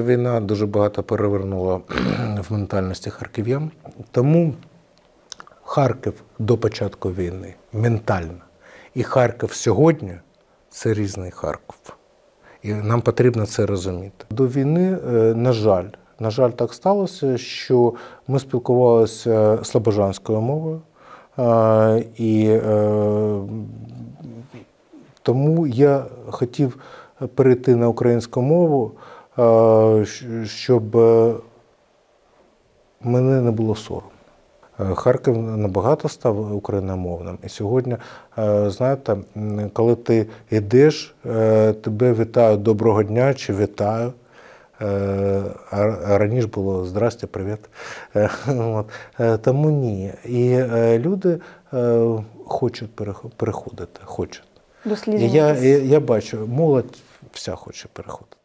Війна дуже багато перевернула в ментальності харків'ян. Тому Харків до початку війни ментально. І Харків сьогодні це різний Харків. І нам потрібно це розуміти. До війни, е, на жаль, на жаль, так сталося, що ми спілкувалися слобожанською мовою. Е, І е, тому я хотів перейти на українську мову, щоб е, мене не було соромно. Е, Харків набагато став україномовним. І сьогодні, е, знаєте, коли ти йдеш, тебе вітають доброго дня чи вітаю. А раніше було здрасте, привіт. Тому ні. І люди хочуть переходити, хочуть. Я, я, я бачу, молодь вся хоче переходити.